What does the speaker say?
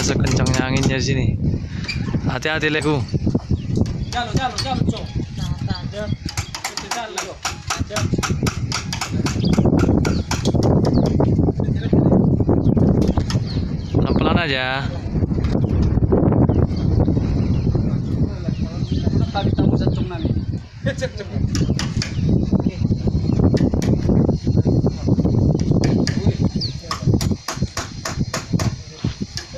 ya sekencangnya anginnya sini hati-hati leku pelan-pelan aja